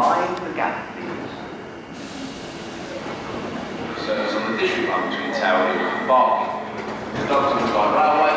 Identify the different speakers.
Speaker 1: Mind the gap, please.
Speaker 2: So on the district boundary tower, barking. and dogs railway.